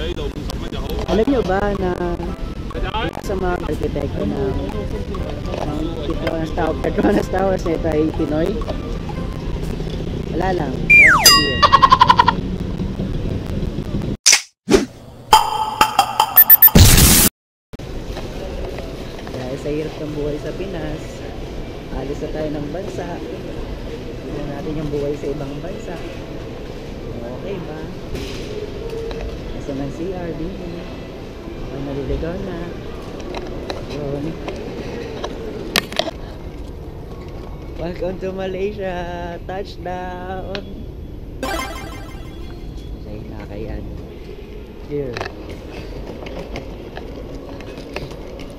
Alam niyo ba na sa mga arkitekto na ang Petronas Tower, Petronas Towers nito ay Pinoy? Wala lang. Dahil sa hirap ng buhay sa Pinas, alis na tayo ng bansa. Tignan natin yung buhay sa ibang bansa. Okay ba? Nasa ng CR din. Ay, naliligaw na. Yun. Welcome to Malaysia! Touchdown! Say na kayan. Here.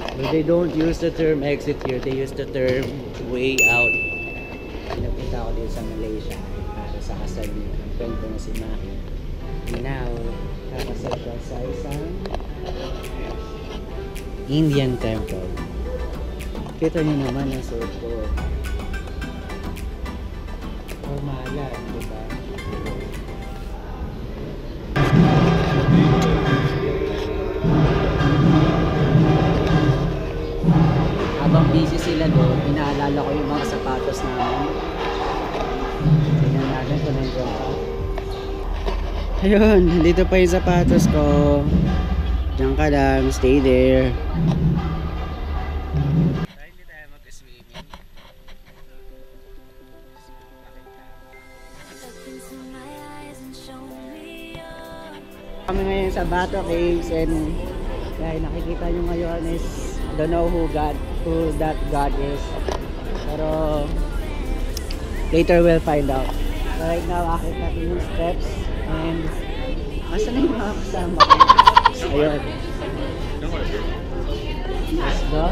But they don't use the term exit here, they use the term way out. Pinapunta ako dito sa Malaysia para sa kasal friend ko na si Maki. Now, kakasal siya sa isang Indian temple. Kita niyo naman ang suot ko. Formalan, di ba? Habang busy sila doon, inaalala ko yung mga sapatos namin. Tingnan natin kung nandiyan pa. Ayun, dito pa yung sapatos ko. Diyan ka lang, stay there. Kami ngayon sa Bato Caves and dahil nakikita nyo ngayon is don't know who God who that God is. Pero later we'll find out. Right now akit natin yung steps and asan na yung mga kasama ko? Ayun. Let's go.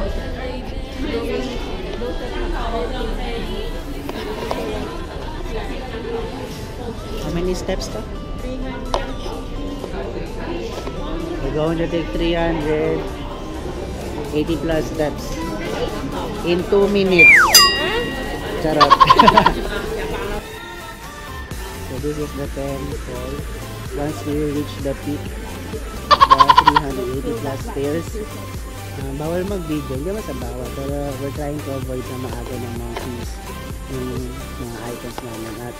How many steps to? We're going to take 380 plus steps in 2 minutes. Charot. this is the temple. Once we reach the peak, the 380 plus stairs, uh, bawal mag-video. Hindi naman sa bawal, pero we're trying to avoid na maaga ng monkeys yung mga icons namin. At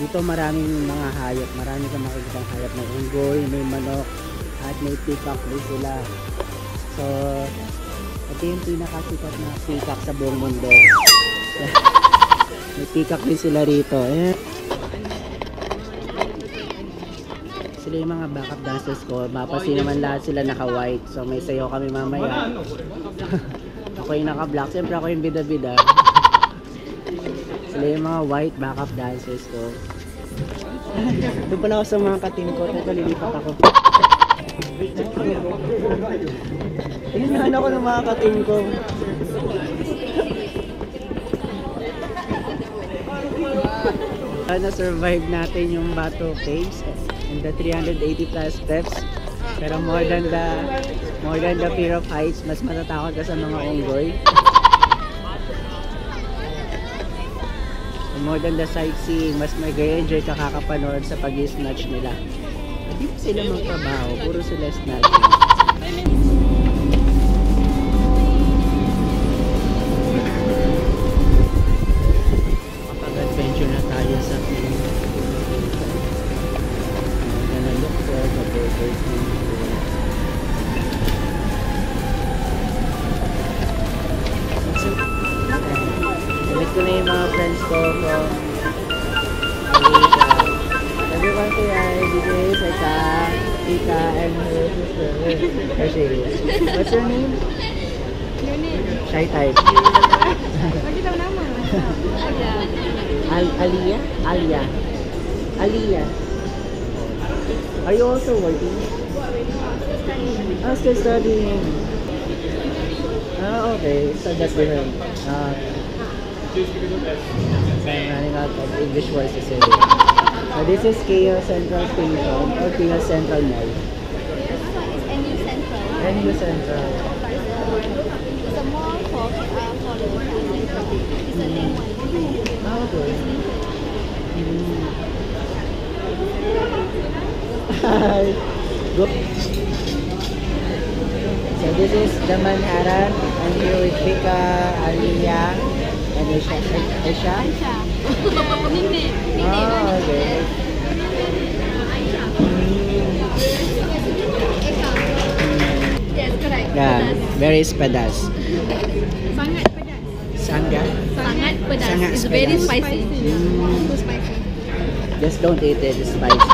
dito maraming mga hayop, marami kang makikita hayop. May unggoy, may manok, at may peacock din sila. So, ito yung pinakasikat na peacock sa buong mundo. may peacock din sila rito. Eh. Sila yung mga backup dancers ko. Mapasin naman lahat sila naka-white. So, may sayo kami mamaya. ako yung naka-black. Siyempre ako yung bida-bida. Sila yung mga white backup dancers ko. Doon pala ako sa mga katim ko. Ito lilipat ako. Tingnan ako ng mga katim ko. na survive natin yung Bato Caves and the 380 plus steps. Pero more than the more than the fear of heights, mas matatakot ka sa mga unggoy. more than the sightseeing, mas mag-enjoy ka kakapanood sa pag-snatch nila. Hindi sila magtrabaho, puro sila snatching. Ika, and her sister. Her she is. What's your name? Your name? Shy type. Bagi tahu nama. Al Alia? Alia. Alia. Are you also working? I'm still studying. Ah, okay. So that's different. Ah, I'm running out of English words to say. So this is KL Central Station or KL Central Mall. NU Central. NU Central. It's a mall for uh, for the It's a name one. Ah, okay. Mm. Hi. So this is the Manhattan. I'm here with Vika, Aliyah, and Isha. Isha. Isha? Aisha. Nickname. Oh, okay. Yes, correct. Yeah, very espadas. Sangat pedas. Sanga. Sangat pedas. Sangat It's very pedas. spicy. Mm. Too spicy. Just don't eat it, it's spicy.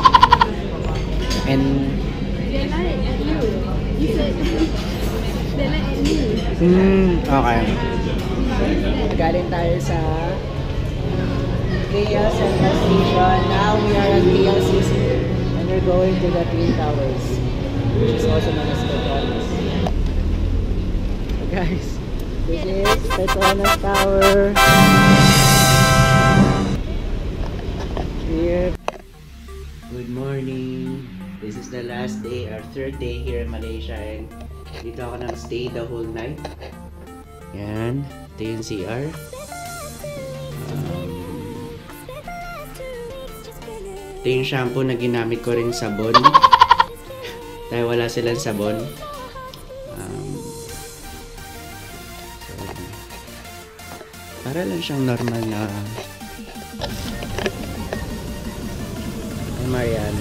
And They like at you. You said they like at you. Hmm, okay. Galing tayo sa KL Central Station. Now we are at KLCC and we're going to the Twin Towers, which is also known as Petronas. So guys, this is Petronas Tower. Here. Good morning. This is the last day, our third day here in Malaysia and dito ako nang stay the whole night. Yan. Ito yung CR. Ito yung shampoo na ginamit ko rin sabon. Dahil wala silang sabon. Um, so, para lang siyang normal na Ay, Marian.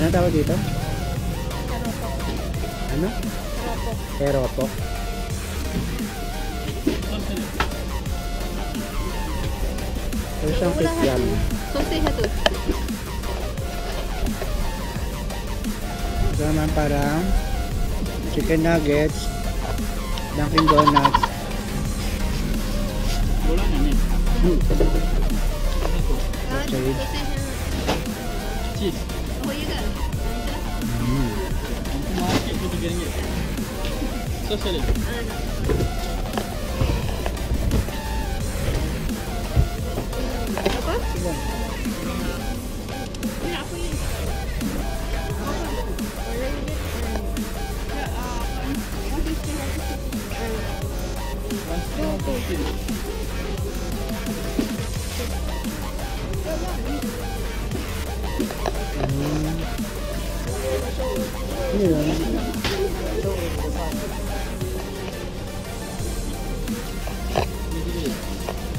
Ano tawag dito? Ano? Teropok. Pero siyang fit yan. Sausage satu. Ito naman parang chicken nuggets, Dunkin Donuts. Hmm. Ah, Okay. Cheese. Oh, ya ke? Hmm. Market tu tiga ringgit. So solid. Apa? Ini apa ni? Ano yun?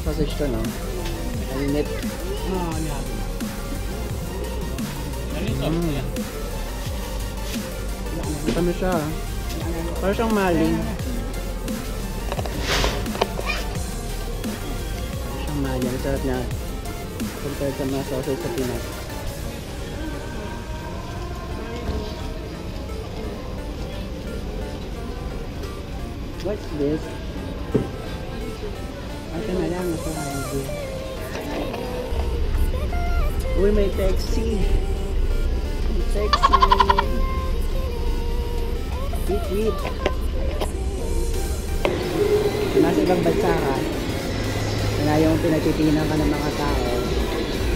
Sausage to, no? Alinit. Ni ada. Yang ni sop Mm. Ano siya? Parang siyang maling. Parang siyang maling. Sarap niya. Compared sa mga sausage sa Pinas. What's this? Ito na lang. Ito na Uy, may taxi. May taxi. Wait, wait. Nasa ibang bansa ka, wala yung pinagtitinan ka ng mga tao,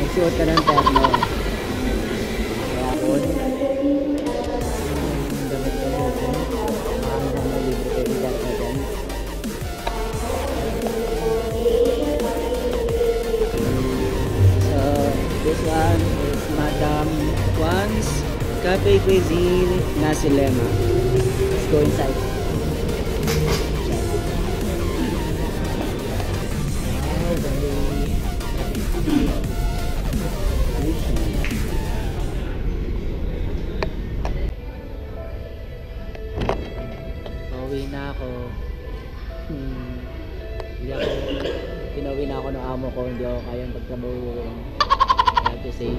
magsuot ka ng terno. Kaya ako, Cafe Cuisine Nasilema. Let's go inside. Pauwi na ako. Hmm. Hindi ako, pinauwi na ako ng amo ko, hindi ako kayang pagtrabahuin. Have to say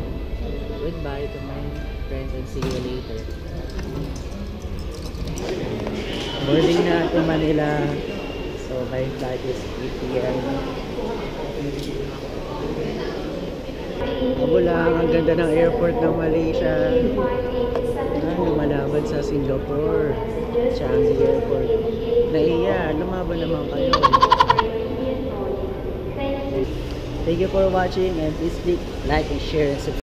goodbye to my friends and see you later. Boarding na to Manila. So my flight is 8 p.m. Abo lang, ang ganda ng airport ng Malaysia. Ah, lumalaban sa Singapore. Changi Airport. Naiya, lumaban naman kayo. Thank you for watching and please click like and share and subscribe.